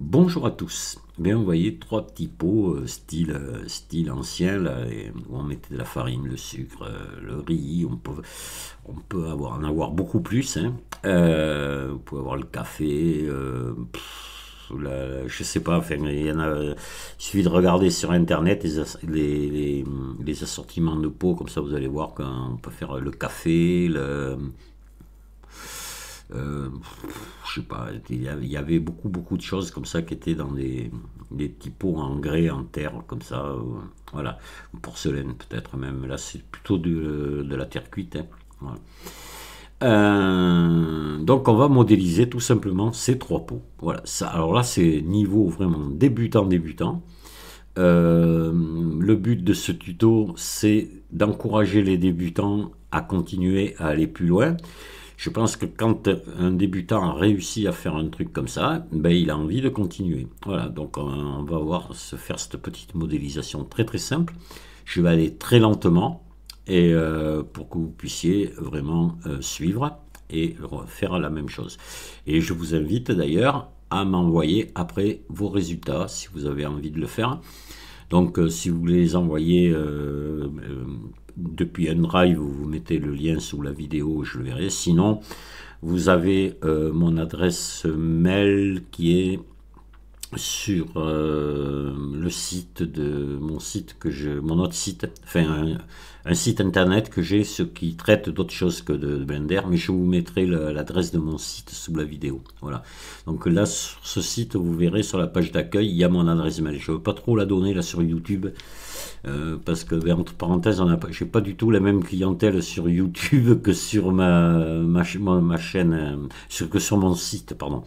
Bonjour à tous. Bien, vous voyez trois petits pots euh, style, euh, style ancien là, où on mettait de la farine, le sucre, euh, le riz. On peut, on peut avoir, en avoir beaucoup plus. Hein. vous pouvez avoir le café. je sais pas, il, y en a, suffit de regarder sur internet les, les, assortiments de pots, comme ça vous allez voir qu'on peut faire le café, le, euh, je sais pas, il y avait beaucoup, beaucoup de choses comme ça qui étaient dans des, petits pots en grès, en terre, comme ça, euh, voilà, porcelaine peut-être même. Là, c'est plutôt de, de, la terre cuite. Hein, euh, donc, on va modéliser tout simplement ces trois pots. Voilà, ça, alors là, c'est niveau vraiment débutant, débutant. le but de ce tuto, c'est d'encourager les débutants à continuer à aller plus loin. Je pense que quand un débutant a réussi à faire un truc comme ça, ben, il a envie de continuer. Voilà, donc on, va voir se faire cette petite modélisation très très simple. Je vais aller très lentement et euh, pour que vous puissiez vraiment euh, suivre et faire la même chose. Et je vous invite d'ailleurs à m'envoyer après vos résultats si vous avez envie de le faire. Donc euh, si vous voulez les envoyer depuis un drive, vous mettez le lien sous la vidéo, je le verrai. Sinon, vous avez euh, mon adresse mail qui est sur euh, le site de mon site que je mon autre site enfin un, site internet que j'ai ce qui traite d'autres choses que de, Blender mais je vous mettrai l'adresse de mon site sous la vidéo. Voilà. Donc là sur ce site vous verrez sur la page d'accueil il y a mon adresse mail. Je veux pas trop la donner là sur YouTube euh, parce que, ben, entre parenthèses, je n'ai pas du tout la même clientèle sur YouTube que sur ma, chaîne, euh, que sur mon site, pardon.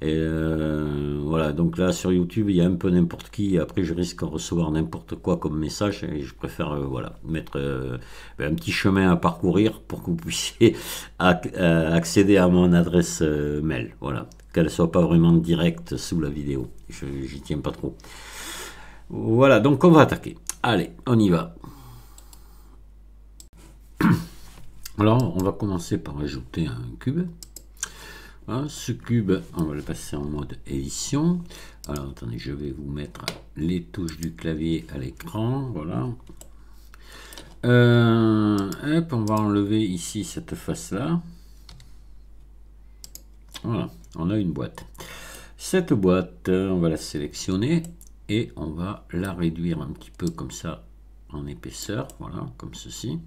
Et euh, voilà, donc là, sur YouTube, il y a un peu n'importe qui. Après, je risque de recevoir n'importe quoi comme message. Et je préfère, voilà, mettre ben, un petit chemin à parcourir pour que vous puissiez accéder à mon adresse mail. Voilà, qu'elle soit pas vraiment directe sous la vidéo. J'y tiens pas trop. Voilà, donc on va attaquer. Allez, on y va. Alors, on va commencer par ajouter un cube. ce cube, on va le passer en mode édition. Alors, attendez, je vais vous mettre les touches du clavier à l'écran. Voilà. Euh, on va enlever ici cette face-là. Voilà, on a une boîte. Cette boîte, on va la sélectionner et on va la réduire un petit peu comme ça en épaisseur, voilà, comme ceci.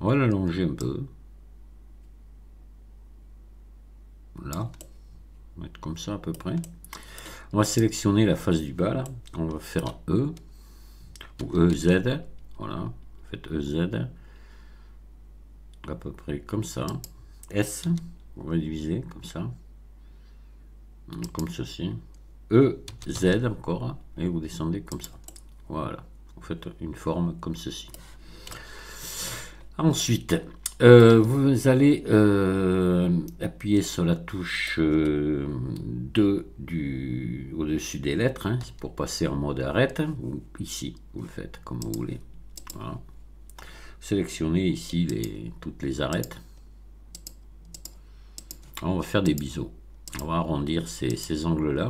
On va l'allonger un peu. Voilà, on va mettre comme ça à peu près. On va sélectionner la face du bas là, on va faire E ou EZ, voilà, faites EZ à peu près comme ça. S, on va diviser comme ça, comme ceci. E, Z encore, et vous descendez comme ça. Voilà, vous faites une forme comme ceci. Ensuite, euh, vous allez euh, appuyer sur la touche 2 euh, du, au-dessus des lettres hein, pour passer en mode arrête. Ou ici, vous le faites comme vous voulez. Sélectionnez ici toutes les arêtes. On va faire des biseaux. On va arrondir ces angles-là.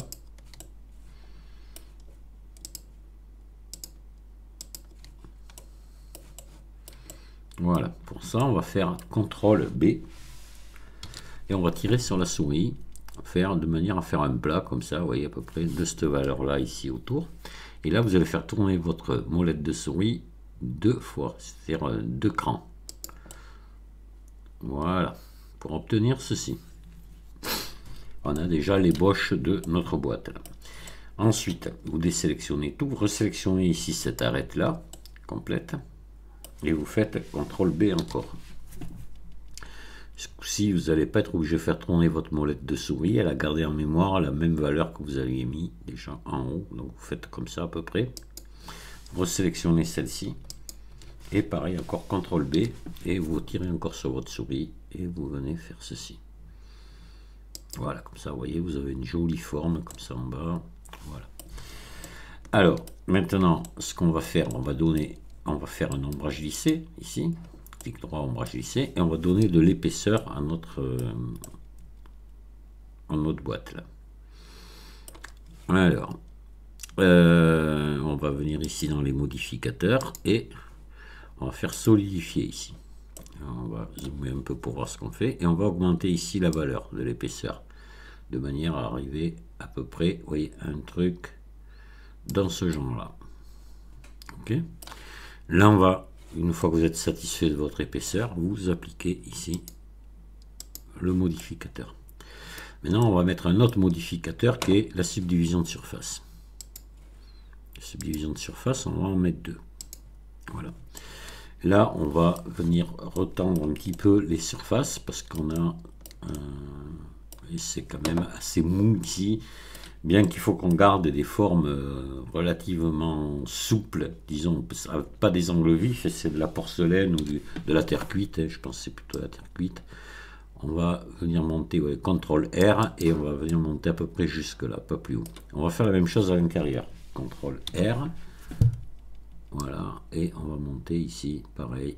Voilà, pour ça, on va faire CTRL B et on va tirer sur la souris, faire de manière à faire un plat comme ça, vous voyez à peu près de cette valeur-là ici autour. Et là, vous allez faire tourner votre molette de souris deux fois, c'est-à-dire deux crans. Voilà, pour obtenir ceci. On a déjà l'ébauche de notre boîte. Ensuite, vous désélectionnez tout, vous resélectionnez ici cette arête-là, complète et vous faites CTRL B encore. Si vous n'allez pas être obligé de faire tourner votre molette de souris, elle a gardé en mémoire la même valeur que vous aviez mis déjà en haut. Donc vous faites comme ça à peu près. Resélectionnez celle-ci. Et pareil, encore CTRL B. Et vous tirez encore sur votre souris. Et vous venez faire ceci. Voilà, comme ça, vous voyez, vous avez une jolie forme comme ça en bas. Voilà. Alors, maintenant, ce qu'on va faire, on va donner on va faire un ombrage lissé ici, clic droit ombrage lissé, et on va donner de l'épaisseur à notre, euh, notre boîte là. Alors, euh, on va venir ici dans les modificateurs et on va faire solidifier ici. On va zoomer un peu pour voir ce qu'on fait et on va augmenter ici la valeur de l'épaisseur de manière à arriver à peu près, vous voyez, un truc dans ce genre-là. Ok? Là, on va, une fois que vous êtes satisfait de votre épaisseur, vous appliquez ici le modificateur. Maintenant, on va mettre un autre modificateur qui est la subdivision de surface. subdivision de surface, on va en mettre deux. Voilà. Là, on va venir retendre un petit peu les surfaces parce qu'on a... c'est quand même assez mou ici. Bien qu'il faut qu'on garde des formes euh, relativement souples, disons, pas des angles vifs, c'est de la porcelaine ou de la terre cuite, hein, je pense que c'est plutôt la terre cuite on va venir monter, ouais, CTRL R, et on va venir monter à peu près jusque là, pas plus haut. On va faire la même chose à l'intérieur. CTRL R, voilà, et on va monter ici, pareil.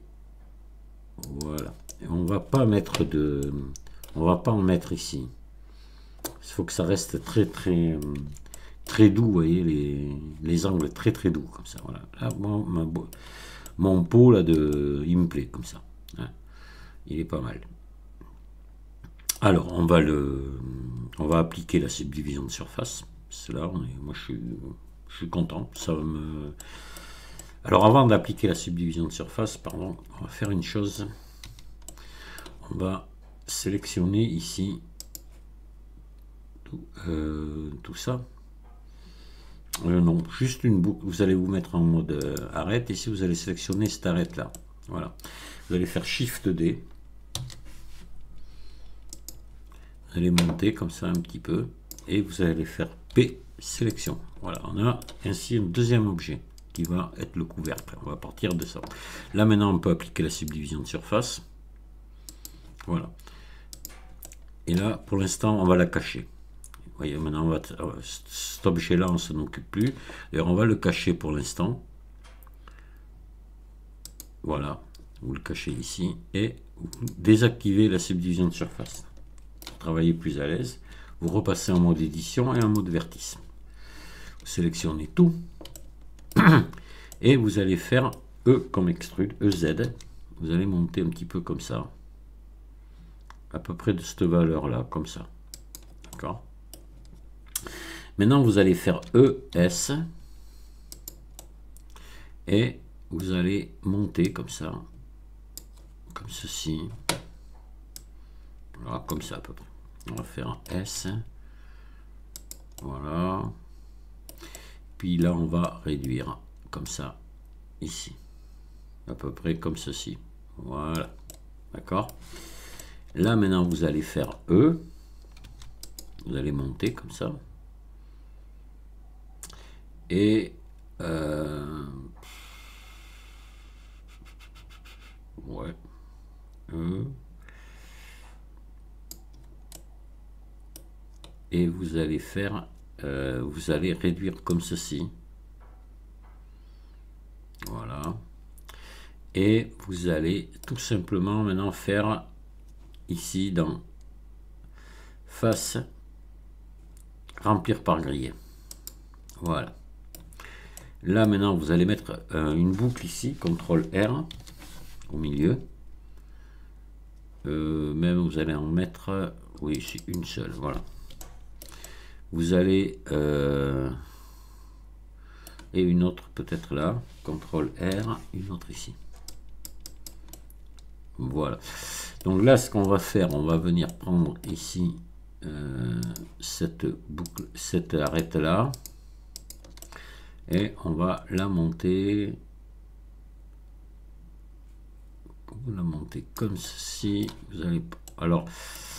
Voilà. On va pas mettre de, on va pas en mettre ici. Il faut que ça reste très très très doux, vous voyez les, les angles très très doux comme ça. Voilà. Là, mon pot là de, il me plaît comme ça. Hein. Il est pas mal. Alors, on va, le, on va appliquer la subdivision de surface. Cela, moi je suis, content. Ça me... Alors, avant d'appliquer la subdivision de surface, pardon, on va faire une chose. On va sélectionner ici tout, euh, ça. Euh, non, juste une boucle. Vous allez vous mettre en mode euh, arrête. Ici, vous allez sélectionner cette arrête là. Voilà. Vous allez faire Shift D allez monter comme ça un petit peu et vous allez faire P sélection. Voilà, on a ainsi un deuxième objet qui va être le couvercle. On va partir de ça. Là maintenant on peut appliquer la subdivision de surface. Voilà. Et là pour l'instant on va la cacher. Voyez maintenant euh, cet objet là on s'en occupe plus. D'ailleurs on va le cacher pour l'instant. Voilà, vous le cachez ici et vous désactivez la subdivision de surface travailler plus à l'aise, vous repassez en mode édition et en mode vertice. Vous sélectionnez tout et vous allez faire E comme extrude, EZ. Vous allez monter un petit peu comme ça, à peu près de cette valeur là, comme ça. D'accord? Maintenant, vous allez faire ES et vous allez monter comme ça, comme ceci. Voilà, comme ça à peu près. On va faire S. Voilà. Puis là, on va réduire comme ça, ici. À peu près comme ceci. Voilà. D'accord? Là, maintenant, vous allez faire E. Vous allez monter comme ça. Et... Euh. E. et vous allez faire, euh, vous allez réduire comme ceci. Voilà. Et vous allez tout simplement maintenant faire ici dans face remplir par grille. Voilà. Là maintenant vous allez mettre euh, une boucle ici, CTRL R au milieu. Euh, même vous allez en mettre, oui, une seule, voilà. Vous allez euh, et une autre peut-être là CTRL R une autre ici. Voilà. Donc là ce qu'on va faire on va venir prendre ici cette boucle cette arête là et on va la monter la comme ceci vous allez alors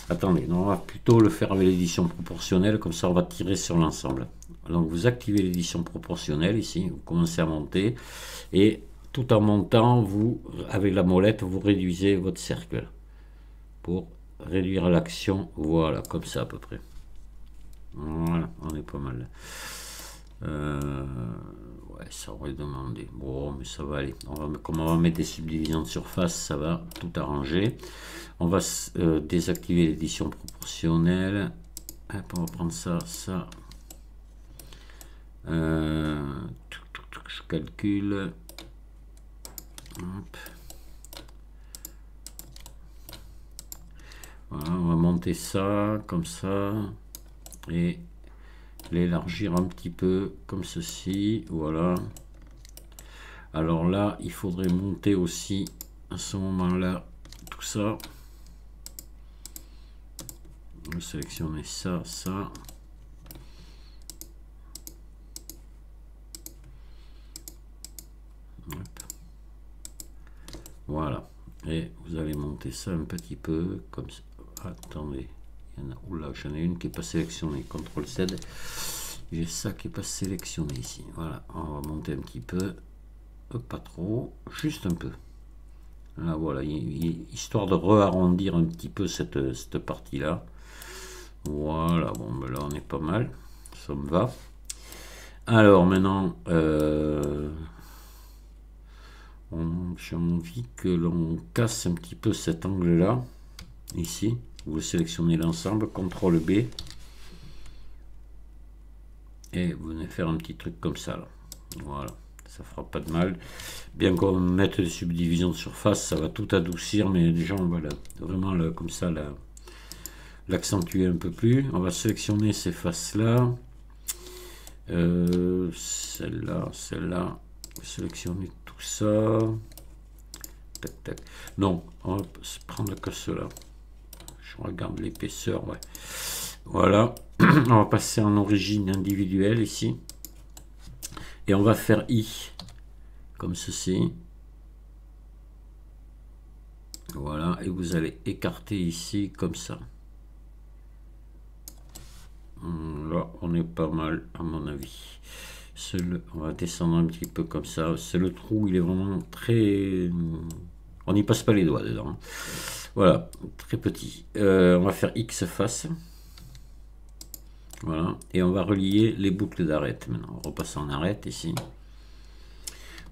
Attendez, on va plutôt le faire avec l'édition proportionnelle, comme ça on va tirer sur l'ensemble. Donc vous activez l'édition proportionnelle ici, vous commencez à monter, et tout en montant, vous, avec la molette, vous réduisez votre cercle pour réduire l'action, voilà, comme ça à peu près. Voilà, on est pas mal. Euh, ouais, ça aurait demandé. Bon, mais ça va aller. On va, comme on va mettre des subdivisions de surface, ça va tout arranger. On va euh, désactiver l'édition proportionnelle. on va prendre ça, ça. Euh, je calcule. Voilà, on va monter ça comme ça et l'élargir un petit peu comme ceci. Voilà. Alors là, il faudrait monter aussi à ce moment-là tout ça. Va sélectionner ça, ça. Voilà. Et vous allez monter ça un petit peu comme ça. Attendez. Oula, j'en ai une qui n'est pas sélectionnée. CTRL Z. J'ai ça qui n'est pas sélectionné ici. Voilà. On va monter un petit peu. Pas trop. Juste un peu. Là, voilà. Histoire de re-arrondir un petit peu cette, cette partie-là. Voilà. Bon, ben là, on est pas mal. Ça me va. Alors, maintenant... Euh, j'ai envie que l'on casse un petit peu cet angle là ici vous sélectionnez l'ensemble CTRL B et vous venez faire un petit truc comme ça là. voilà ça fera pas de mal bien qu'on mette des subdivisions de surface ça va tout adoucir mais déjà on va vraiment comme ça l'accentuer un peu plus on va sélectionner ces faces là euh, celle-là celle-là sélectionner tout ça. Tac, tac. Non, on va prendre que cela. Regarde l'épaisseur. Voilà. on va passer en origine individuelle ici. Et on va faire I, comme ceci. Voilà, et vous allez écarter ici comme ça. Là, on est pas mal à mon avis on va descendre un petit peu comme ça. C'est le trou, il est vraiment très... On n'y passe pas les doigts dedans. Voilà, très petit. Euh, on va faire X face. Voilà, et on va relier les boucles d'arête maintenant. On repasse en arête ici.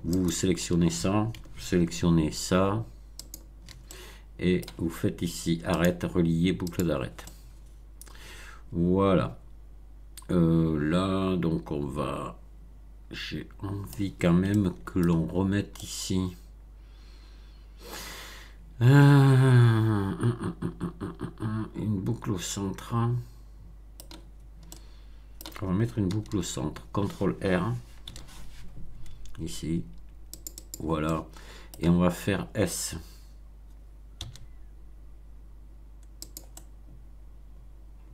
Vous sélectionnez ça, sélectionnez ça, et vous faites ici arrête, relier, boucle d'arête. Voilà. Euh, là, donc on va j'ai envie quand même que l'on remette ici une boucle au centre. On va mettre une boucle au centre. CTRL R. Ici. Voilà. Et on va faire S.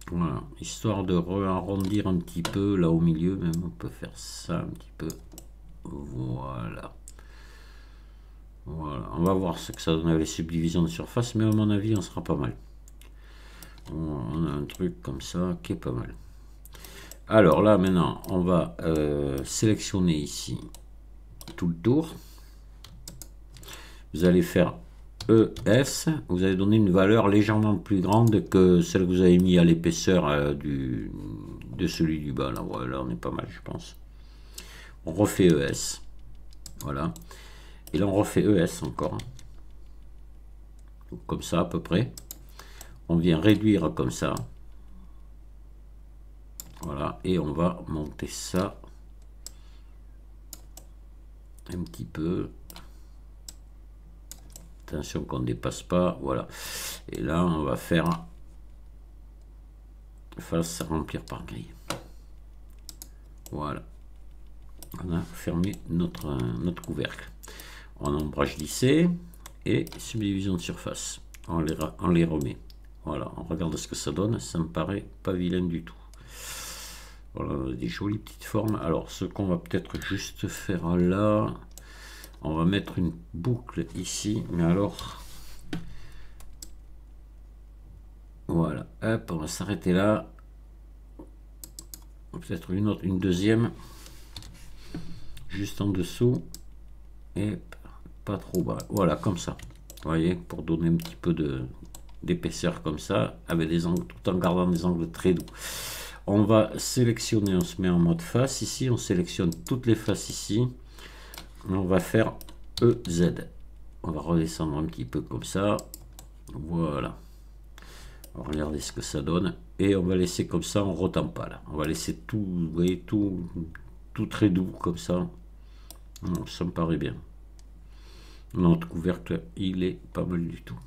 Voilà, histoire de arrondir un petit peu là au milieu, même on peut faire ça un petit peu. Voilà. On va voir ce que ça donne avec les subdivisions de surface, mais à mon avis, on sera pas mal. On a un truc comme ça qui est pas mal. Alors là, maintenant, on va euh, sélectionner ici tout le tour. Vous allez faire ES, vous allez donner une valeur légèrement plus grande que celle que vous avez mis à l'épaisseur euh, de celui du bas. Là, voilà, on est pas mal, je pense. On refait ES. Voilà. Et là, on refait ES encore. Comme ça, à peu près. On vient réduire comme ça. Voilà. Et on va monter ça un petit peu Attention qu'on ne dépasse pas. Voilà. Et là, on va faire face à remplir par grille. Voilà. On a fermé notre, notre couvercle. On ombrage lissé et subdivision de surface. On les, on les remet. Voilà, on regarde ce que ça donne. Ça me paraît pas vilain du tout. Voilà, des jolies petites formes. Alors, ce qu'on va peut-être juste faire là, on va mettre une boucle ici, mais alors... Voilà, hop, on va s'arrêter là. Peut-être une autre, une deuxième. Juste en dessous. Et pas trop bas. Voilà, comme ça. Voyez, pour donner un petit peu d'épaisseur comme ça, avec des angles, tout en gardant des angles très doux. On va sélectionner, on se met en mode face ici, on sélectionne toutes les faces ici on va faire EZ. On va redescendre un petit peu comme ça. Voilà. Regardez ce que ça donne. Et on va laisser comme ça, on ne pas là. On va laisser tout, vous voyez, tout, tout très doux comme ça. ça me paraît bien. Notre couvercle, il est pas mal du tout.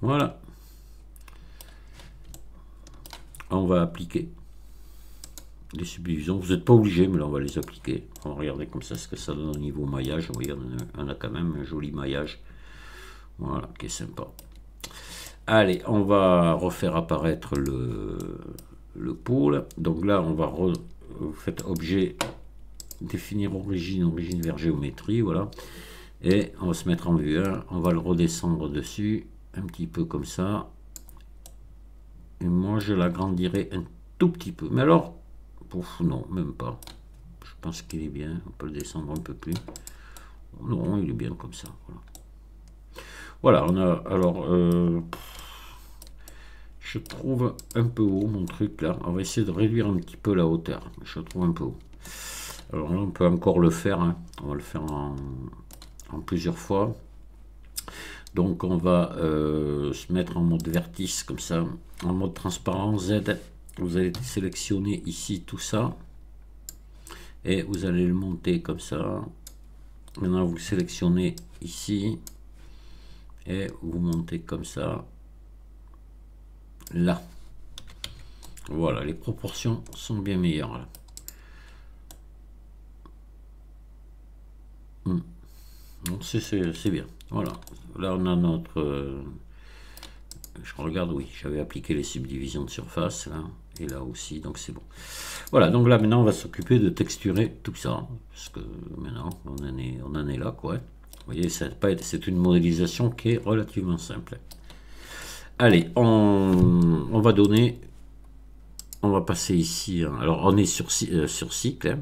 Voilà. On va appliquer les subdivisions. Vous n'êtes pas obligé, mais là on va les appliquer. On va regarder comme ça ce que ça donne au niveau maillage. On a quand même un joli maillage. Voilà, qui est sympa. Allez, on va refaire apparaître le, le pôle. Donc là, on va re, vous faites objet, définir origine, origine vers géométrie, voilà. Et on va se mettre en vue 1, on va le redescendre dessus, un petit peu comme ça. Et moi, je l'agrandirai un tout petit peu. Mais alors, pouf, non, même pas. Je pense qu'il est bien. On peut le descendre un peu plus. Non, il est bien comme ça. Voilà, on a alors... Euh, je trouve un peu haut mon truc là. On va essayer de réduire un petit peu la hauteur. Je trouve un peu haut. Alors là, on peut encore le faire. Hein. On va le faire en, plusieurs fois. Donc on va euh, se mettre en mode vertice comme ça, en mode transparent Z. Vous allez sélectionner ici tout ça et vous allez le monter comme ça. Maintenant vous sélectionnez ici et vous montez comme ça là. Voilà, les proportions sont bien meilleures. Hmm. C'est bien. Voilà. Là, on a notre... Euh, je regarde, oui, j'avais appliqué les subdivisions de surface, là, et là aussi, donc c'est bon. Voilà, donc là, maintenant, on va s'occuper de texturer tout ça, parce que maintenant, on en est, là, quoi. Vous voyez, c'est une modélisation qui est relativement simple. Allez, on, va donner, on va passer ici. Hein. Alors, on est sur, euh, cycle. Hein.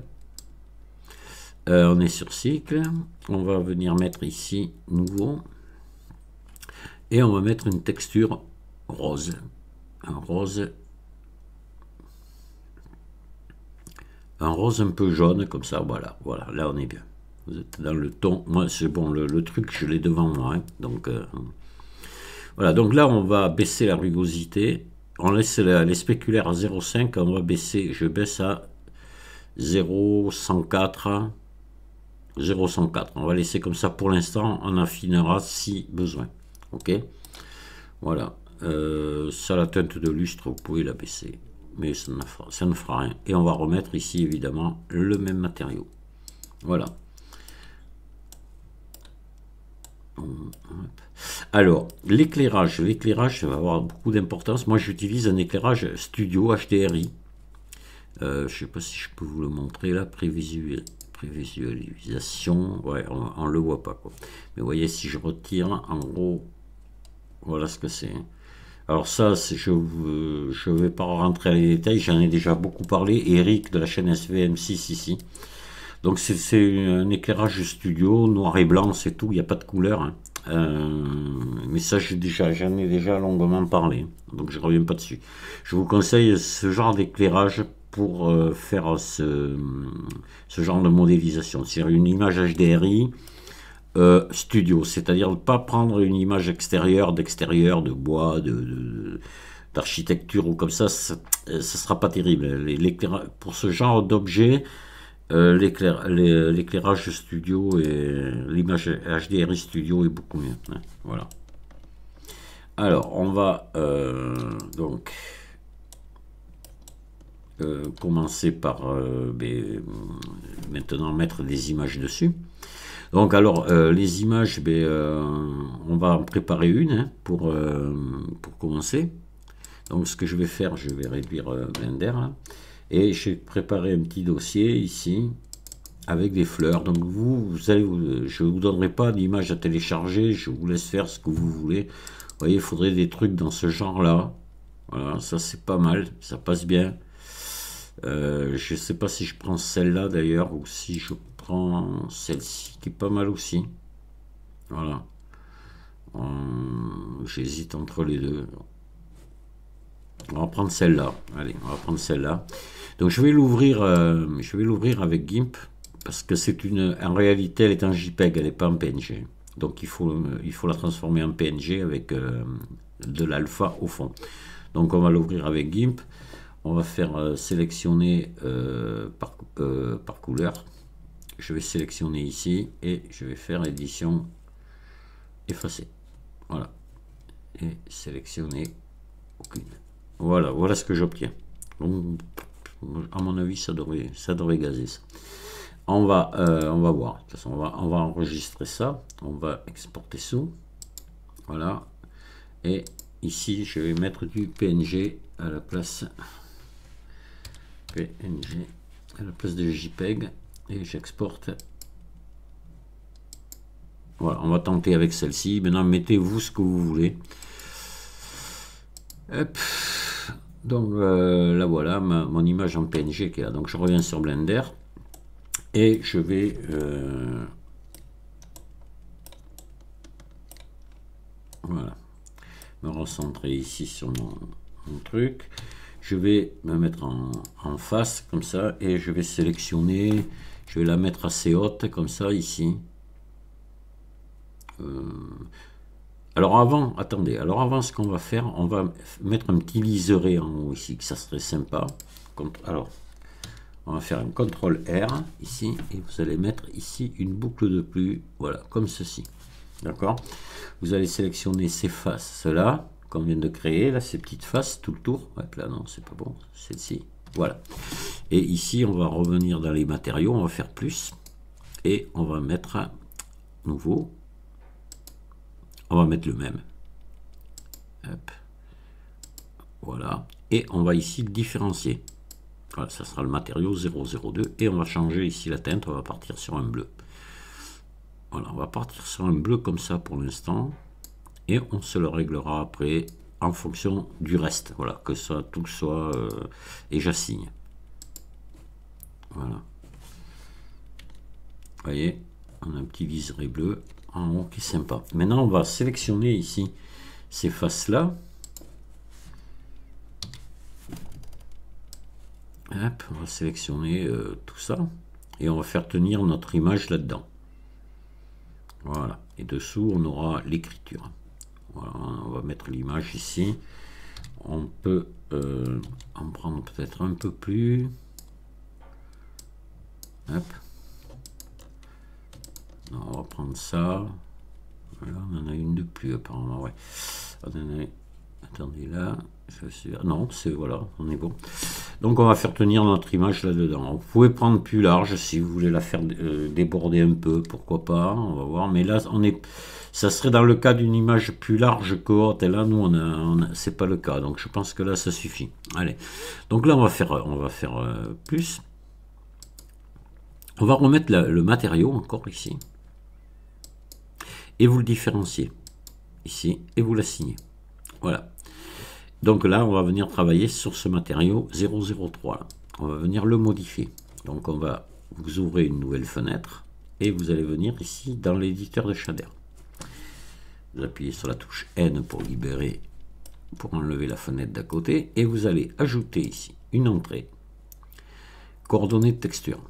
Euh, on est sur cycle. On va venir mettre ici nouveau. Et on va mettre une texture rose. Un rose. Un rose un peu jaune, comme ça. Voilà, voilà. Là, on est bien. Vous êtes dans le ton. Moi, c'est bon. Le, truc, je l'ai devant moi. Hein. donc. Euh, voilà, donc là, on va baisser la rugosité. On laisse les spéculaires à 0,5. On va baisser, je baisse à 0,104. 0,104. On va laisser comme ça pour l'instant. On affinera si besoin. Ok? Voilà. Euh, ça, la teinte de lustre, vous pouvez la baisser. Mais ça ne, fera, ça ne fera rien. Et on va remettre ici, évidemment, le même matériau. Voilà. Alors, l'éclairage, l'éclairage va avoir beaucoup d'importance. Moi, j'utilise un éclairage studio HDRI. Euh, je ne sais pas si je peux vous le montrer là, prévisualisation. Ouais, on le voit pas. Quoi. Mais voyez, si je retire, en gros, voilà ce que c'est. Alors ça, je ne vais pas rentrer dans les détails, j'en ai déjà beaucoup parlé. Eric de la chaîne SVM6 ici. Donc c'est un éclairage studio, noir et blanc, c'est tout, il n'y a pas de couleur. Hein. Euh, mais ça, déjà, j'en ai déjà longuement parlé, donc je ne reviens pas dessus. Je vous conseille ce genre d'éclairage pour euh, faire ce, genre de modélisation. C'est une image HDRI euh, studio, c'est-à-dire ne pas prendre une image extérieure, d'extérieur, de bois, de, d'architecture ou comme ça, ça ne sera pas terrible. Pour ce genre d'objet, euh, l'éclairage studio et l'image HDRI studio est beaucoup mieux. Hein, voilà. Alors, on va euh, donc euh, commencer par ben, maintenant mettre des images dessus. Donc, alors, les images, ben, on va en préparer une hein, pour, commencer. Donc, ce que je vais faire, je vais réduire Blender. Et j'ai préparé un petit dossier ici avec des fleurs. Donc vous, vous je ne vous donnerai pas d'image à télécharger, je vous laisse faire ce que vous voulez. Voyez, il faudrait des trucs dans ce genre-là. Voilà, ça c'est pas mal, ça passe bien. Euh, je sais pas si je prends celle-là d'ailleurs ou si je prends celle-ci qui est pas mal aussi. Voilà. J'hésite entre les deux. On va prendre celle-là. Allez, on va prendre celle-là. Donc je vais l'ouvrir, euh, je vais l'ouvrir avec GIMP parce que c'est une, en réalité, elle est en JPEG, elle n'est pas en PNG. Donc il faut, il faut la transformer en PNG avec euh, de l'alpha au fond. Donc on va l'ouvrir avec GIMP. On va faire euh, sélectionner euh, par, par couleur. Je vais sélectionner ici et je vais faire édition effacer. Voilà. Et sélectionner aucune. Voilà, voilà ce que j'obtiens. À mon avis, ça devrait, ça devrait gazer ça. On va, on va voir. De toute façon, on va, on va enregistrer ça. On va exporter sous. Voilà. Et ici, je vais mettre du PNG à la place PNG à la place de JPEG et j'exporte. Voilà, on va tenter avec celle-ci. Maintenant, mettez-vous ce que vous voulez. Donc euh, là voilà mon image en PNG qui est là. Donc je reviens sur Blender et je vais euh, voilà me recentrer ici sur mon, truc je vais me mettre en, face comme ça et je vais sélectionner je vais la mettre assez haute comme ça ici. Euh, alors avant attendez alors avant ce qu'on va faire on va mettre un petit liseré en haut ici que ça serait sympa. Alors on va faire un CTRL R ici et vous allez mettre ici une boucle de plus voilà comme ceci. D'accord? Vous allez sélectionner ces faces, cela qu'on vient de créer, là, ces petites faces tout le tour. là, non, c'est pas bon, celle-ci. Voilà. Et ici, on va revenir dans les matériaux, on va faire plus. Et on va mettre nouveau. On va mettre le même. Voilà. Et on va ici différencier. Voilà, ça sera le matériau 002. Et on va changer ici la teinte, on va partir sur un bleu. Voilà, on va partir sur un bleu comme ça pour l'instant. Et on se le réglera après en fonction du reste. Voilà, que ça tout soit... Euh, et j'assigne. Voilà. Vous voyez, on a un petit liseré bleu en haut qui est sympa. Maintenant, on va sélectionner ici ces faces-là. on va sélectionner euh, tout ça. Et on va faire tenir notre image là-dedans. Voilà. Et dessous, on aura l'écriture. On va mettre l'image ici. On peut euh, en prendre peut-être un peu plus. Hop. on va prendre ça. Voilà, on en a une de plus apparemment. Ouais. Attendez là. Non, c'est voilà, on est bon. Donc on va faire tenir notre image là-dedans. Vous pouvez prendre plus large si vous voulez la faire euh, déborder un peu, pourquoi pas, on va voir. Mais là, on ça serait dans le cas d'une image plus large que haute. Et là, nous, on a, c'est pas le cas. Donc je pense que là, ça suffit. Allez. Donc là, on va faire, on va faire euh, plus. On va remettre le matériau encore ici. Et vous le différenciez ici et vous l'assignez. Voilà. Donc là, on va venir travailler sur ce matériau 003. On va venir le modifier. Donc on va, vous ouvrez une nouvelle fenêtre et vous allez venir ici dans l'éditeur de shader. Vous appuyez sur la touche N pour libérer, pour enlever la fenêtre d'à côté et vous allez ajouter ici une entrée, coordonnées de texture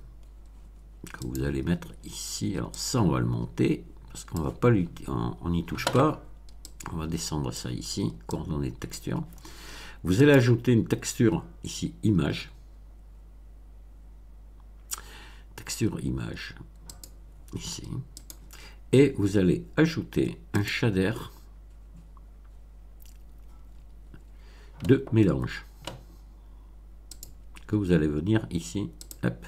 que vous allez mettre ici. Alors ça, on va le monter parce qu'on va pas on n'y touche pas on va descendre ça ici, coordonnées de texture. Vous allez ajouter une texture ici, image. Texture image, ici. Et vous allez ajouter un shader de mélange que vous allez venir ici,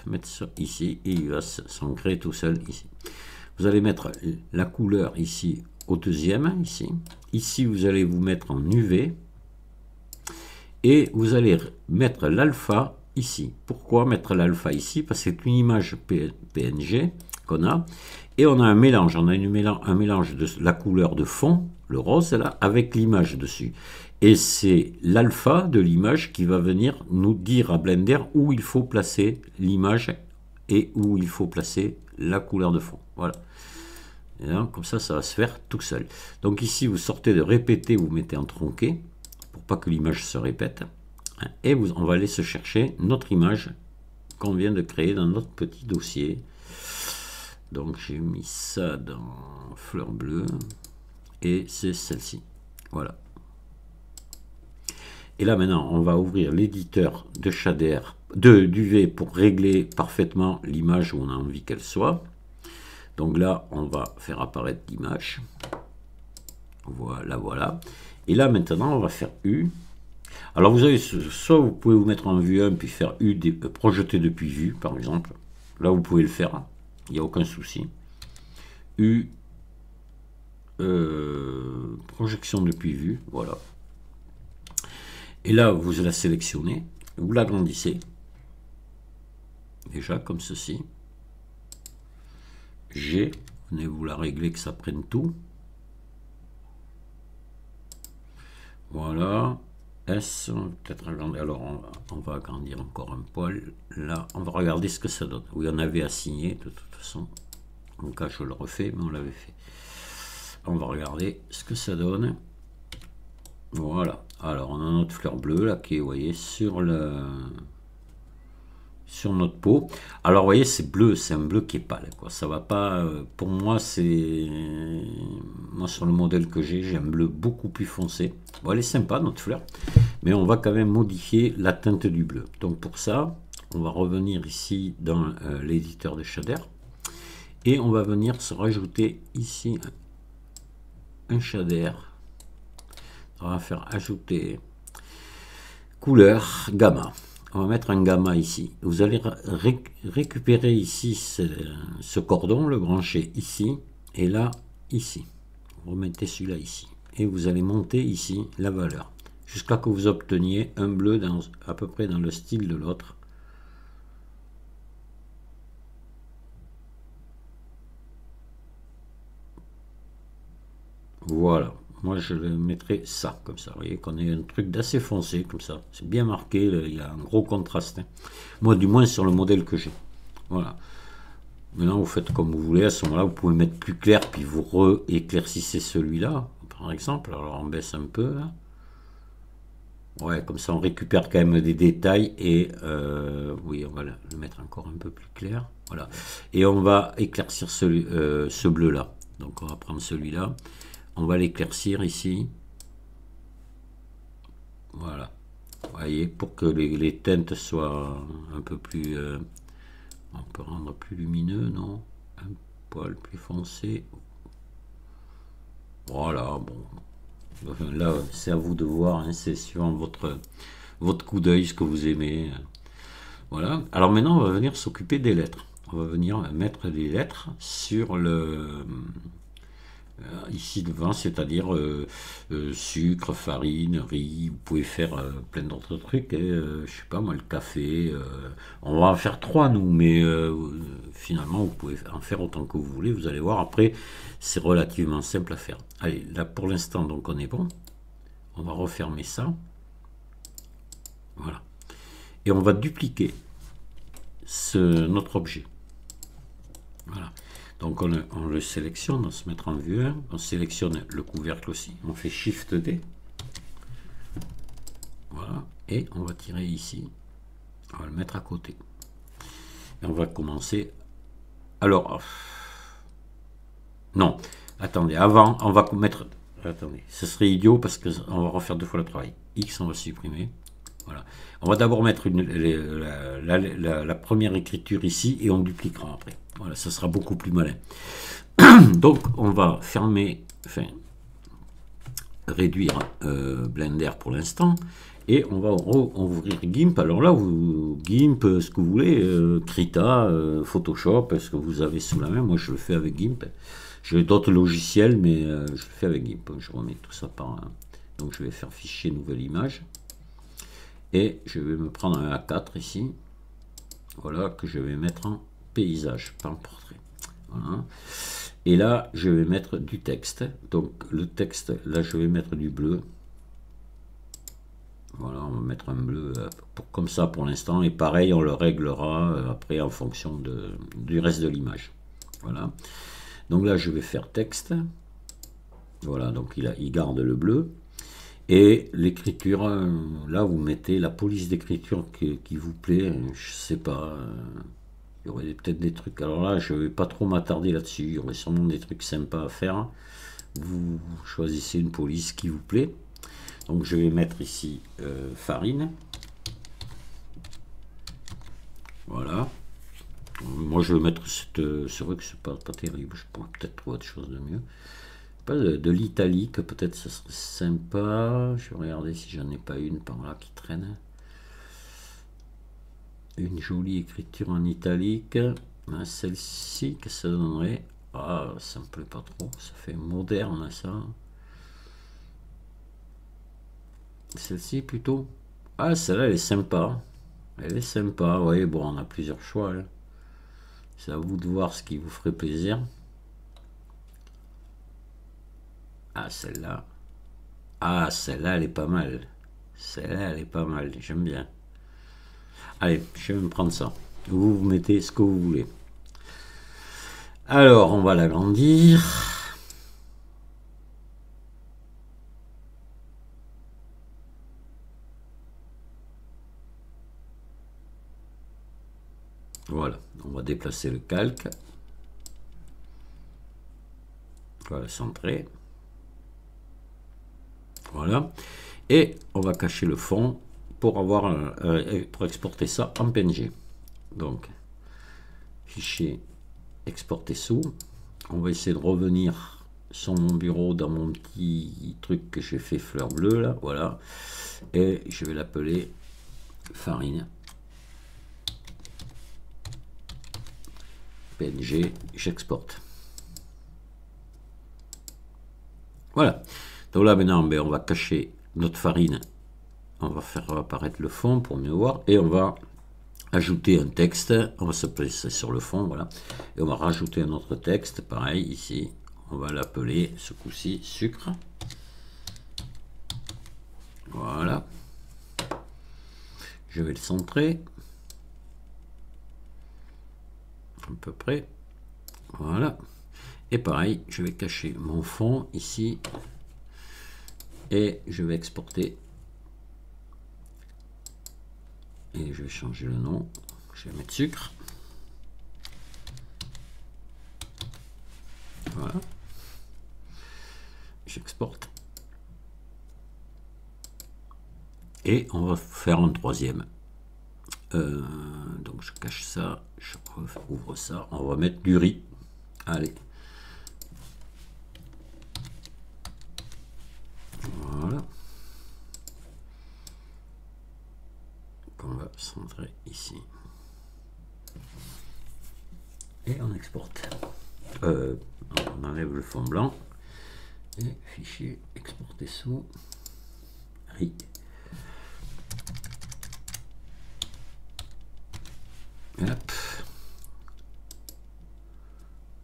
mettre ça ici et il va s'ancrer tout seul ici. Vous allez mettre la couleur ici au deuxième, ici. Ici, vous allez vous mettre en UV. Et vous allez mettre l'alpha ici. Pourquoi mettre l'alpha ici? Parce que c'est une image PNG qu'on a. Et on a un mélange. On a un mélange de la couleur de fond, le rose là, avec l'image dessus. Et c'est l'alpha de l'image qui va venir nous dire à Blender où il faut placer l'image et où il faut placer la couleur de fond. Voilà comme ça, ça va se faire tout seul. Donc ici, vous sortez de répéter, vous mettez en tronqué, pour pas que l'image se répète. Et vous, on va aller se chercher notre image qu'on vient de créer dans notre petit dossier. Donc j'ai mis ça dans fleur bleue. Et c'est celle-ci. Voilà. Et là maintenant, on va ouvrir l'éditeur de shader, de duvet pour régler parfaitement l'image où on a envie qu'elle soit. Donc là, on va faire apparaître l'image. Voilà, voilà. Et là maintenant, on va faire U. Alors vous avez, soit vous pouvez vous mettre en vue 1 puis faire U euh, projeter depuis vue, par exemple. Là, vous pouvez le faire. Il n'y a aucun souci. U euh, projection depuis vue, voilà. Et là, vous la sélectionnez, vous l'agrandissez, déjà comme ceci. G, vous la régler que ça prenne tout. Voilà. S, peut-être agrandir. Alors, on va, agrandir encore un poil. Là, on va regarder ce que ça donne. Oui, on avait assigné, de toute façon. En cas, je le refais, mais on l'avait fait. On va regarder ce que ça donne. Voilà. Alors, on a notre fleur bleue, là, qui est, vous voyez, sur le sur notre peau. Alors, voyez, c'est bleu, c'est un bleu qui est pâle, quoi. Ça va pas... Euh, pour moi, c'est... Moi, sur le modèle que j'ai, j'ai un bleu beaucoup plus foncé. Bon, elle est sympa, notre fleur. Mais on va quand même modifier la teinte du bleu. Donc, pour ça, on va revenir ici dans euh, l'éditeur de shader. Et on va venir se rajouter ici un shader. On va faire ajouter couleur gamma on va mettre un gamma ici. Vous allez récupérer ici ce, cordon, le brancher ici, et là, ici. Vous remettez celui-là ici. Et vous allez monter ici la valeur, jusqu'à que vous obteniez un bleu dans, à peu près dans le style de l'autre. Voilà moi je le mettrai ça, comme ça. Vous voyez qu'on ait un truc d'assez foncé, comme ça. C'est bien marqué, il y a un gros contraste. Hein. Moi, du moins sur le modèle que j'ai. Voilà. Maintenant, vous faites comme vous voulez. À ce moment-là, vous pouvez mettre plus clair, puis vous re-éclaircissez celui-là, par exemple. Alors, on baisse un peu. Ouais, comme ça, on récupère quand même des détails. Et euh, oui, on va le mettre encore un peu plus clair. Voilà. Et on va éclaircir euh, ce bleu-là. Donc, on va prendre celui-là. On va l'éclaircir ici. Voilà. Vous voyez, pour que les, teintes soient un peu plus... Euh, on peut rendre plus lumineux, non? Un poil plus foncé. Voilà, bon. Là, c'est à vous de voir, hein, c'est suivant votre, votre coup d'œil, ce que vous aimez. Voilà. Alors maintenant, on va venir s'occuper des lettres. On va venir mettre les lettres sur le, ici devant, c'est-à-dire euh, euh, sucre, farine, riz, vous pouvez faire plein d'autres trucs, hein, je sais pas moi, le café, on va en faire trois nous, mais finalement vous pouvez en faire autant que vous voulez, vous allez voir, après c'est relativement simple à faire. Allez, là pour l'instant donc on est bon, on va refermer ça, voilà, et on va dupliquer ce, notre objet, voilà. Donc on, le sélectionne, on se met en vue 1, on sélectionne le couvercle aussi, on fait Shift D. Voilà, et on va tirer ici, on va le mettre à côté. Et on va commencer. Alors, non, attendez, avant, on va mettre. Attendez, ce serait idiot parce qu'on va refaire deux fois le travail. X, on va supprimer. Voilà. On va d'abord mettre une, la, première écriture ici et on dupliquera après. Voilà, ça sera beaucoup plus malin. Donc, on va fermer, enfin, réduire euh, Blender pour l'instant. Et on va ouvrir GIMP. Alors là, vous, GIMP, ce que vous voulez, euh, Krita, euh, Photoshop, ce que vous avez sous la main? Moi, je le fais avec GIMP. J'ai d'autres logiciels, mais je le fais avec GIMP. Je remets tout ça par... Donc, je vais faire fichier nouvelle image. Et je vais me prendre un A4 ici. Voilà, que je vais mettre en paysage, pas portrait. Et là, je vais mettre du texte. Donc le texte, là, je vais mettre du bleu. Voilà, on va mettre un bleu euh, comme ça pour l'instant. Et pareil, on le réglera euh, après en fonction du reste de l'image. Voilà. Donc là, je vais faire texte. Voilà, donc il, a, il garde le bleu. Et l'écriture, euh, là, vous mettez la police d'écriture qui, vous plaît. Je sais pas. Il y aurait peut-être des trucs. Alors là, je ne vais pas trop m'attarder là-dessus. Il y aurait sûrement des trucs sympas à faire. Vous choisissez une police qui vous plaît. Donc je vais mettre ici euh, farine. Voilà. Moi je vais mettre cette. C'est vrai que c'est pas, pas terrible. Je pourrais peut-être trouver autre chose de mieux. Pas de, l'italique, peut-être ça serait sympa. Je vais regarder si j'en ai pas une par là qui traîne. Une jolie écriture en italique. Ah, celle-ci, que ça donnerait? Ah, ça me plaît pas trop. Ça fait moderne ça. Celle-ci plutôt? Ah, celle-là, elle est sympa. Elle est sympa. Oui, bon, on a plusieurs choix. C'est à vous de voir ce qui vous ferait plaisir. Ah, celle-là. Ah, celle-là, elle est pas mal. Celle-là, elle est pas mal. J'aime bien. Allez, je vais me prendre ça. Vous, vous mettez ce que vous voulez. Alors, on va l'agrandir. Voilà, on va déplacer le calque. Voilà, centrer. Voilà. Et on va cacher le fond pour, avoir pour exporter ça en PNG. Donc, fichier exporter sous. On va essayer de revenir sur mon bureau dans mon petit truc que j'ai fait fleur bleue là, voilà. Et je vais l'appeler farine. PNG, j'exporte. Voilà. Donc là maintenant, ben, on va cacher notre farine. On va faire apparaître le fond pour mieux voir. Et on va ajouter un texte. On va se placer sur le fond, voilà. Et on va rajouter un autre texte, pareil, ici. On va l'appeler, ce coup-ci, sucre. Voilà. Je vais le centrer. À peu près. Voilà. Et pareil, je vais cacher mon fond ici. Et je vais exporter je vais changer le nom. Je vais mettre sucre. Voilà. J'exporte. Et on va faire un troisième. Euh, donc je cache ça, je ouvre ça, on va mettre du riz. Allez. Voilà. Qu'on va centrer ici. Et on exporte. Euh, on enlève le fond blanc. Et fichier exporter sous hop.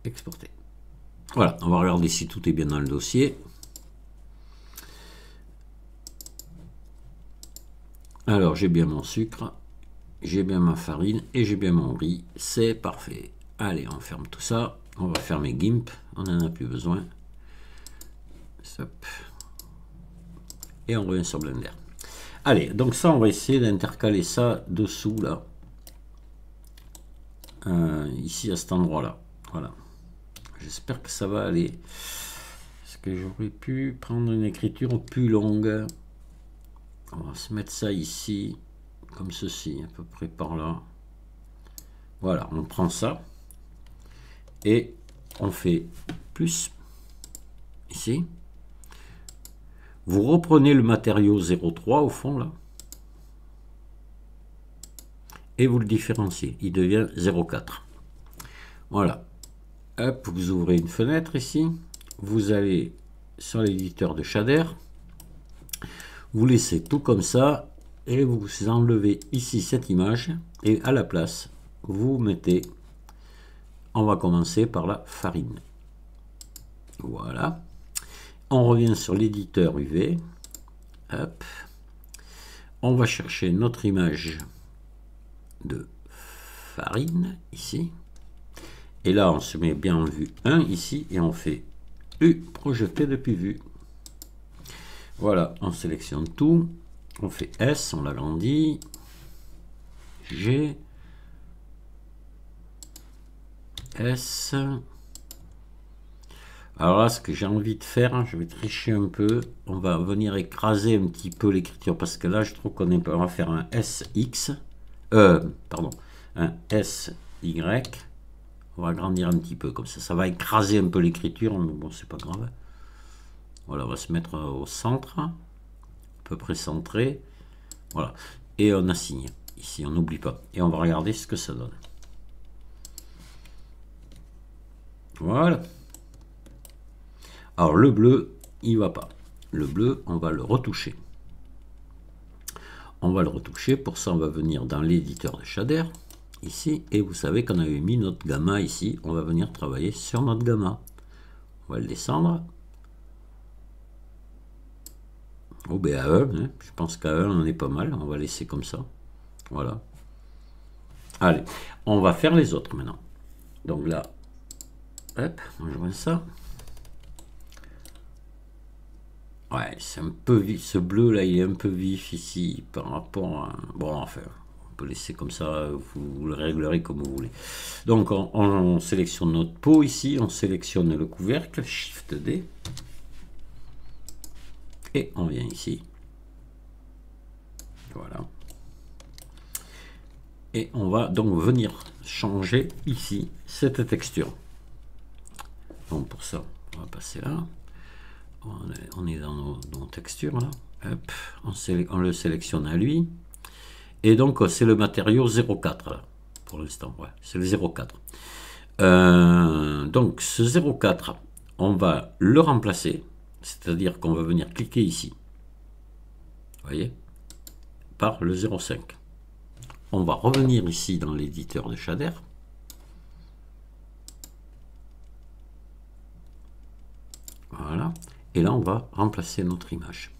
Exporter. Voilà, on va regarder si tout est bien dans le dossier. Alors, j'ai bien mon sucre, j'ai bien ma farine et j'ai bien mon riz. C'est parfait. Allez, on ferme tout ça. On va fermer GIMP. On n'en a plus besoin. Et on revient sur Blender. Allez, donc ça, on va essayer d'intercaler ça dessous, là. Euh, ici, à cet endroit-là. Voilà. J'espère que ça va aller. Est-ce que j'aurais pu prendre une écriture plus longue? On va se mettre ça ici, comme ceci, à peu près par là. Voilà, on prend ça et on fait plus ici. Vous reprenez le matériau 0,3 au fond là et vous le différenciez. Il devient 0,4. Voilà. Hop, vous ouvrez une fenêtre ici. Vous allez sur l'éditeur de shader. Vous laissez tout comme ça et vous enlevez ici cette image et à la place, vous mettez, on va commencer par la farine. Voilà. On revient sur l'éditeur UV. Hop. On va chercher notre image de farine ici. Et là, on se met bien en vue 1 ici et on fait U projeté depuis vue. Voilà, on sélectionne tout. On fait S, on l'agrandit. G. S. Alors là, ce que j'ai envie de faire, je vais tricher un peu. On va venir écraser un petit peu l'écriture parce que là, je trouve qu'on va faire un SX. Euh, pardon, un SY. On va agrandir un petit peu comme ça. Ça va écraser un peu l'écriture, mais bon, c'est pas grave. Voilà, on va se mettre au centre, à peu près centré. Voilà, et on assigne ici, on n'oublie pas. Et on va regarder ce que ça donne. Voilà. Alors le bleu, il va pas. Le bleu, on va le retoucher. On va le retoucher. Pour ça, on va venir dans l'éditeur de shader, ici. Et vous savez qu'on avait mis notre gamma ici. On va venir travailler sur notre gamma. On va le descendre. Au BAE, hein. je pense qu'à on en est pas mal. On va laisser comme ça. Voilà. Allez, on va faire les autres maintenant. Donc là, hop, on joint ça. Ouais, c'est un peu vif. Ce bleu là, il est un peu vif ici par rapport à. Bon, enfin, on peut laisser comme ça, vous, le réglerez comme vous voulez. Donc, on, sélectionne notre peau ici, on sélectionne le couvercle, Shift D. Et on vient ici. Voilà. Et on va donc venir changer ici cette texture. Donc, pour ça, on va passer là on est, dans nos, textures là. on, le sélectionne à lui. Et donc c'est le matériau 04 là, pour l'instant. C'est le 04. Euh, donc ce 04, on va le remplacer, c'est-à-dire qu'on va venir cliquer ici. voyez? Par le 05. On va revenir ici dans l'éditeur de shader. Voilà. Et là, on va remplacer notre image.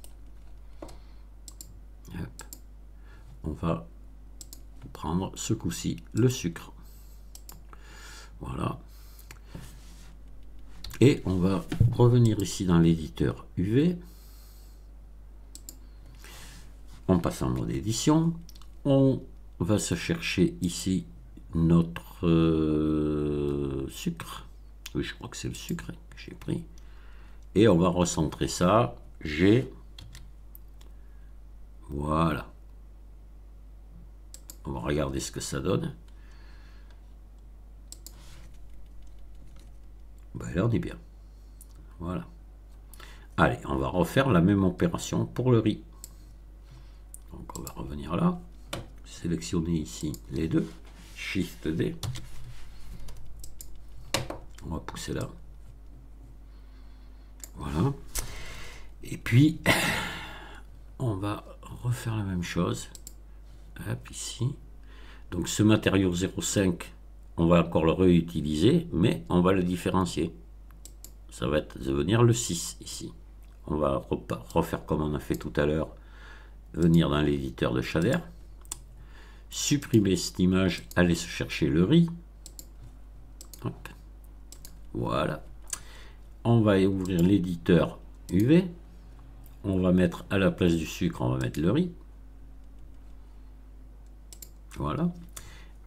On va prendre ce coup-ci le sucre. Voilà. Et on va revenir ici dans l'éditeur UV. On passe en mode édition. On va se chercher ici notre euh, sucre. Oui, je crois que c'est le sucre que j'ai pris et on va recentrer ça. G. Voilà. On va regarder ce que ça donne. Là, on est bien. Voilà. Allez, on va refaire la même opération pour le riz. Donc, on va revenir là. Sélectionner ici les deux. Shift D. On va pousser là. Voilà. Et puis, on va refaire la même chose. Hop, ici. Donc ce matériau 0,5, on va encore le réutiliser, mais on va le différencier. Ça va devenir le 6 ici. On va refaire comme on a fait tout à l'heure, venir dans l'éditeur de shader, supprimer cette image, aller se chercher le riz. Voilà on va ouvrir l'éditeur UV. On va mettre à la place du sucre, on va mettre le riz. Voilà.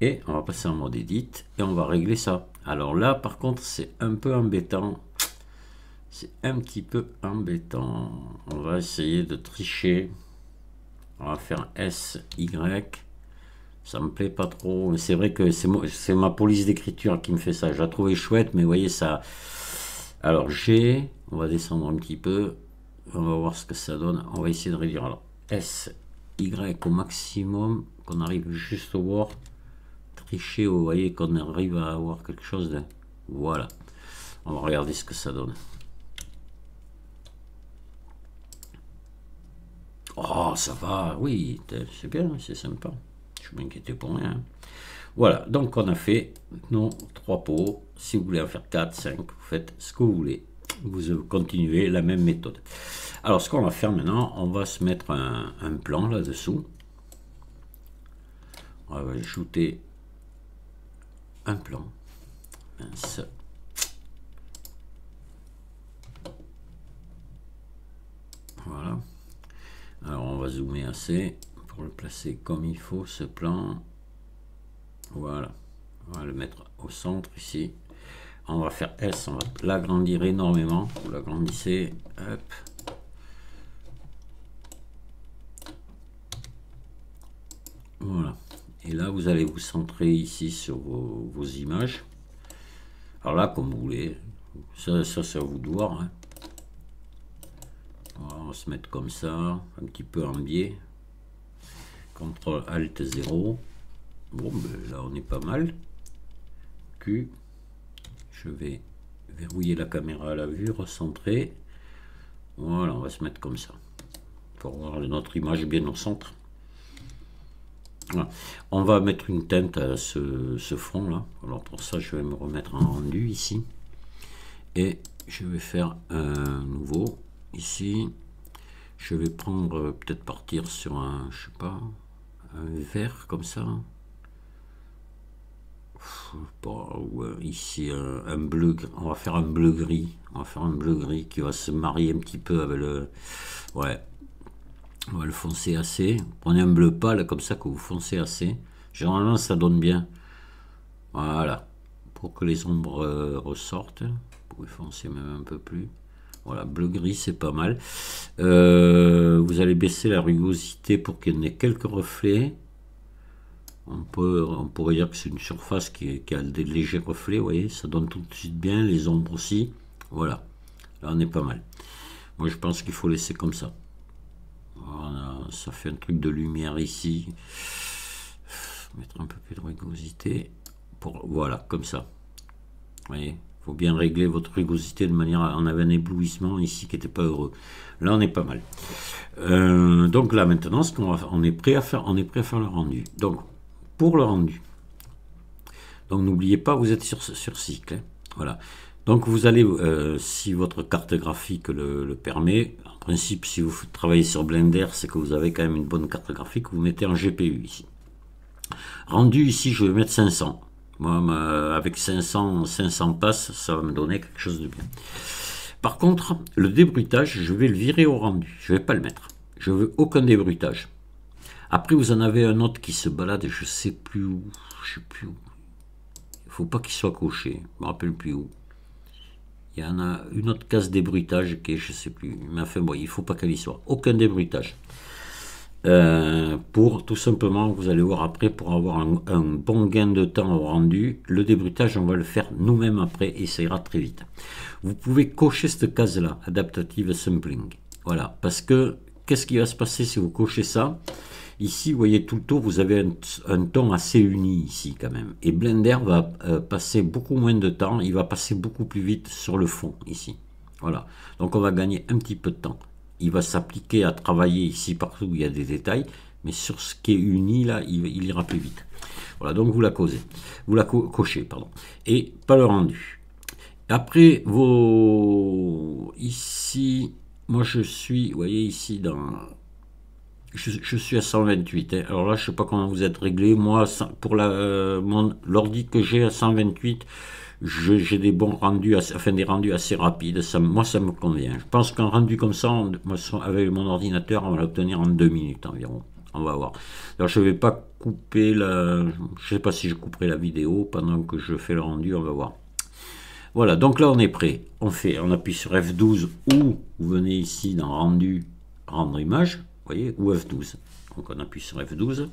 Et on va passer en mode edit et on va régler ça. Alors là, par contre, c'est un peu embêtant. C'est un petit peu embêtant. On va essayer de tricher. On va faire S, Y. Ça me plaît pas trop. C'est vrai que c'est ma police d'écriture qui me fait ça. Je la trouvais chouette, mais vous voyez, ça, alors G, on va descendre un petit peu, on va voir ce que ça donne. On va essayer de réduire. Alors S, Y au maximum, qu'on arrive juste au bord. Vous voyez qu'on arrive à avoir quelque chose de... Voilà. On va regarder ce que ça donne. Oh, ça va, oui, c'est bien, c'est sympa. Je m'inquiétais pour rien. Voilà, donc on a fait nos trois pots. Si vous voulez en faire 4, 5, vous faites ce que vous voulez. Vous continuez la même méthode. Alors ce qu'on va faire maintenant, on va se mettre un, plan là-dessous. On va ajouter un plan. Voilà. Alors on va zoomer assez pour le placer comme il faut ce plan. Voilà. On va le mettre au centre ici. on va faire S, on va l'agrandir énormément. Vous l'agrandissez, hop. Voilà. Et là, vous allez vous centrer ici sur vos, images. Alors là, comme vous voulez, ça, ça c'est à vous de voir. Hein. on va se mettre comme ça, un petit peu en biais. CTRL ALT 0. Bon, ben, là, on est pas mal. Q. Je vais verrouiller la caméra à la vue, recentrer. Voilà, on va se mettre comme ça. Pour voir notre image bien au centre. On va mettre une teinte à ce, ce là. Alors pour ça, je vais me remettre en rendu ici. Et je vais faire un nouveau ici. Je vais prendre, peut-être partir sur un, je sais pas, un vert comme ça. ici un, bleu, on va faire un bleu gris. On va faire un bleu gris qui va se marier un petit peu avec le, ouais, on va le foncer assez. Prenez un bleu pâle comme ça que vous foncez assez. Généralement, ça donne bien. Voilà. Pour que les ombres euh, ressortent. Vous pouvez foncer même un peu plus. Voilà, bleu-gris, c'est pas mal. Euh, vous allez baisser la rugosité pour qu'il y ait quelques reflets. On, peut, on pourrait dire que c'est une surface qui, qui, a des légers reflets, vous voyez, ça donne tout de suite bien, les ombres aussi. Voilà, là on est pas mal. Moi je pense qu'il faut laisser comme ça. Ça fait un truc de lumière ici. Mettre un peu plus de rugosité. Pour, voilà, comme ça. Vous voyez faut bien régler votre rugosité de manière à en avoir un éblouissement ici qui n'était pas heureux. Là, on est pas mal. Euh, donc là, maintenant, ce qu'on on est prêt à faire, on est prêt à faire le rendu. Donc, pour le rendu. Donc, n'oubliez pas, vous êtes sur, sur cycle. Hein. Voilà. Donc, vous allez, euh, si votre carte graphique le permet, principe, si vous travaillez sur Blender, c'est que vous avez quand même une bonne carte graphique, vous mettez en GPU ici. Rendu ici, je vais mettre 500. Moi, avec 500, 500 passes, ça va me donner quelque chose de bien. Par contre, le débruitage, je vais le virer au rendu. Je ne vais pas le mettre. Je veux aucun débruitage. Après, vous en avez un autre qui se balade, je sais plus où. Je sais plus où. Il faut pas qu'il soit coché. Je me rappelle plus où. Il y en a une autre case débruitage qui est, je sais plus, mais enfin il faut pas qu'elle y soit. Aucun débruitage. Euh, pour tout simplement, vous allez voir après, pour avoir un, bon gain de temps au rendu, le débruitage, on va le faire nous-mêmes après et ça ira très vite. Vous pouvez cocher cette case-là, Adaptative Sampling. Voilà, parce que qu'est-ce qui va se passer si vous cochez ça? Ici, vous voyez tout le tour, vous avez un, ton assez uni ici quand même. Et Blender va euh, passer beaucoup moins de temps, il va passer beaucoup plus vite sur le fond ici. Voilà, donc on va gagner un petit peu de temps. Il va s'appliquer à travailler ici partout où il y a des détails, mais sur ce qui est uni là, il, ira plus vite. Voilà, donc vous la causez, vous la cochez, pardon, et pas le rendu. Après vos ici, moi je suis, vous voyez ici dans je, suis à 128. Hein. Alors là, je sais pas comment vous êtes réglé. Moi, pour euh, l'ordi que j'ai à 128, j'ai des bons rendus, enfin des rendus assez rapides. Moi, ça me convient. Je pense qu'un rendu comme ça, avec mon ordinateur, on va l'obtenir en deux minutes environ. On va voir. Alors, je vais pas couper la. Je sais pas si je couperai la vidéo pendant que je fais le rendu. On va voir. Voilà, donc là on est prêt. On fait, on appuie sur F12 ou vous venez ici dans rendu, rendre image voyez, ou F12. Donc on appuie sur F12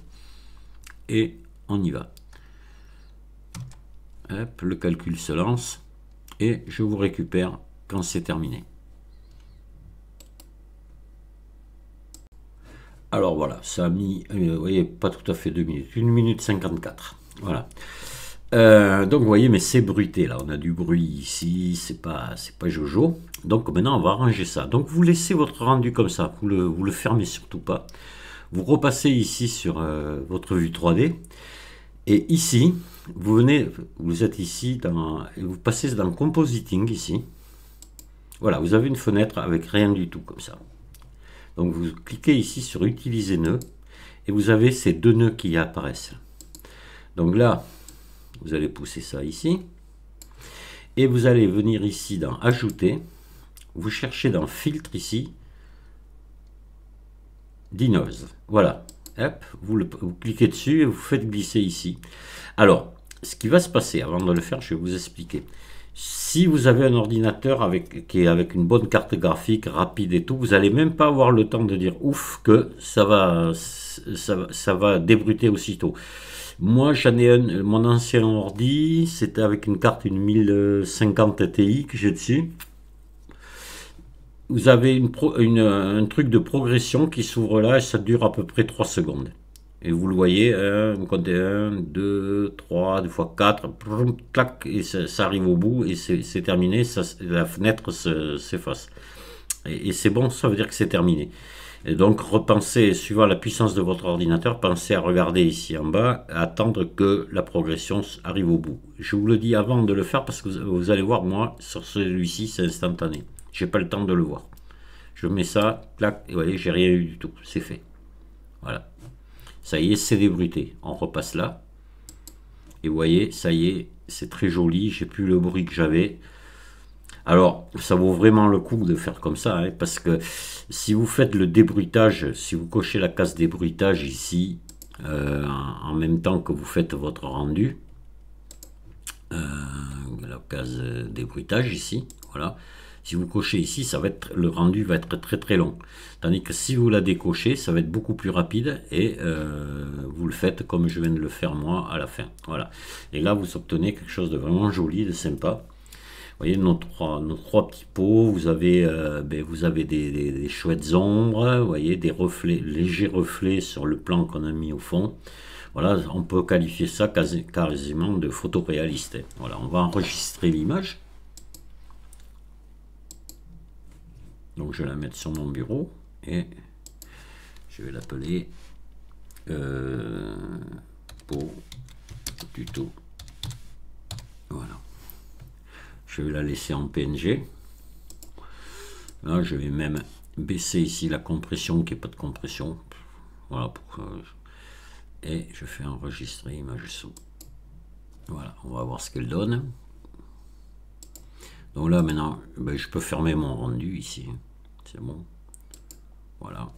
et on y va. Hop, le calcul se lance et je vous récupère quand c'est terminé. Alors voilà, ça a mis, euh, vous voyez, pas tout à fait deux minutes, une minute 54. Voilà. Euh, donc vous voyez, mais c'est bruité là, on a du bruit ici, c'est pas, pas Jojo. Donc maintenant on va arranger ça. Donc vous laissez votre rendu comme ça, vous le, vous le fermez surtout pas. Vous repassez ici sur euh, votre vue 3D. Et ici, vous venez, vous êtes ici, dans, vous passez dans Compositing ici. Voilà, vous avez une fenêtre avec rien du tout comme ça. Donc vous cliquez ici sur Utiliser nœuds et vous avez ces deux nœuds qui apparaissent. Donc là, vous allez pousser ça ici. Et vous allez venir ici dans Ajouter. Vous cherchez dans Filtre ici. Dinose. Voilà. Hop, vous, cliquez dessus et vous faites glisser ici. Alors, ce qui va se passer, avant de le faire, je vais vous expliquer. Si vous avez un ordinateur avec, qui est avec une bonne carte graphique, rapide et tout, vous n'allez même pas avoir le temps de dire ouf que ça va, ça va débruter aussitôt. Moi, j'en ai un, mon ancien ordi, c'était avec une carte, une 1050 Ti que j'ai dessus. Vous avez une, un truc de progression qui s'ouvre là et ça dure à peu près 3 secondes. Et vous le voyez, vous comptez 1, 2, 3, deux fois 4, clac, et ça, arrive au bout et c'est terminé, la fenêtre s'efface. Et c'est bon, ça veut dire que c'est terminé. Et donc repensez, suivant la puissance de votre ordinateur, pensez à regarder ici en bas, attendre que la progression arrive au bout. Je vous le dis avant de le faire parce que vous allez voir, moi, sur celui-ci, c'est instantané. J'ai pas le temps de le voir. Je mets ça, clac, et vous voyez, j'ai rien eu du tout. C'est fait. Voilà. Ça y est, c'est débruté. On repasse là. Et vous voyez, ça y est, c'est très joli. J'ai plus le bruit que j'avais. Alors, ça vaut vraiment le coup de faire comme ça, hein, parce que si vous faites le débruitage, si vous cochez la case débruitage ici, euh, en même temps que vous faites votre rendu, euh, la case débruitage ici, voilà, si vous cochez ici, ça va être, le rendu va être très très long. Tandis que si vous la décochez, ça va être beaucoup plus rapide et euh, vous le faites comme je viens de le faire moi à la fin. Voilà. Et là, vous obtenez quelque chose de vraiment joli, de sympa. Voyez nos trois, petits pots, vous avez, euh, ben, vous avez des, chouettes ombres, vous voyez des reflets, légers reflets sur le plan qu'on a mis au fond. Voilà, on peut qualifier ça quasiment de photoréaliste. Voilà, on va enregistrer l'image. Donc je vais la mettre sur mon bureau et je vais l'appeler euh, pour tuto. Voilà. Je vais la laisser en PNG. Là, je vais même baisser ici la compression qui n'est pas de compression. Voilà. Pour, et je fais enregistrer image sous. Voilà, on va voir ce qu'elle donne. Donc là maintenant, ben, je peux fermer mon rendu ici. C'est bon. Voilà.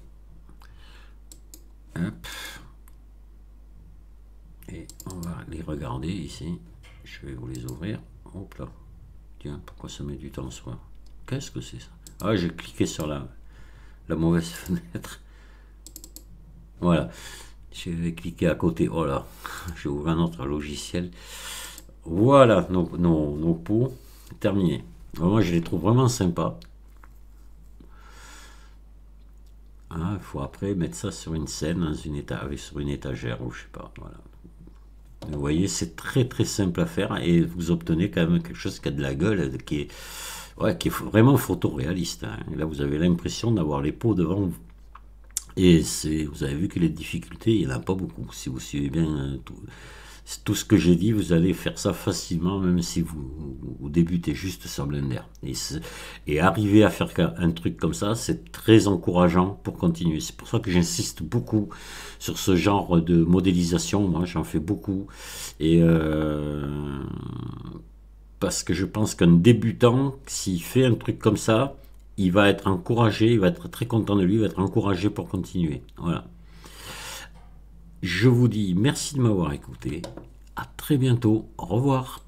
Et on va les regarder ici. Je vais vous les ouvrir. Hop là. Pourquoi ça met du temps soi Qu'est-ce que c'est ça? Ah, j'ai cliqué sur la, la mauvaise fenêtre. Voilà. Je vais cliquer à côté. Oh là, j'ai ouvert un autre logiciel. Voilà nos, nos, nos pots terminé. moi, je les trouve vraiment sympas. Ah, il faut après mettre ça sur une scène, dans une sur une étagère, ou je sais pas. Voilà. Vous voyez, c'est très très simple à faire et vous obtenez quand même quelque chose qui a de la gueule, qui est, ouais, qui est vraiment photoréaliste. Hein. Là, vous avez l'impression d'avoir les peaux devant vous. Et vous avez vu que les difficultés, il n'y en a pas beaucoup. Si vous suivez bien euh, tout, tout ce que j'ai dit, vous allez faire ça facilement, même si vous, débutez juste sur Blender. Et, et, arriver à faire un truc comme ça, c'est très encourageant pour continuer. C'est pour ça que j'insiste beaucoup sur ce genre de modélisation. Moi, j'en fais beaucoup. Et euh, parce que je pense qu'un débutant, s'il fait un truc comme ça, il va être encouragé, il va être très content de lui, il va être encouragé pour continuer. Voilà. Je vous dis merci de m'avoir écouté. À très bientôt. Au revoir.